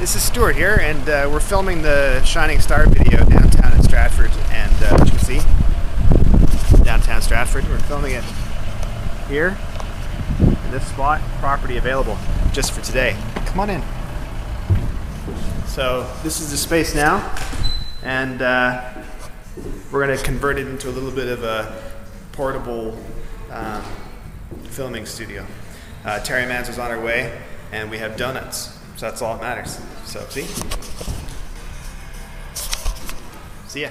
This is Stewart here, and uh, we're filming the Shining Star video downtown in Stratford. And uh, as you can see, downtown Stratford, we're filming it here in this spot. Property available just for today. Come on in. So this is the space now, and uh, we're going to convert it into a little bit of a portable um, filming studio. Uh, Terry Mans is on our way, and we have donuts. So that's all that matters. So, see? See ya.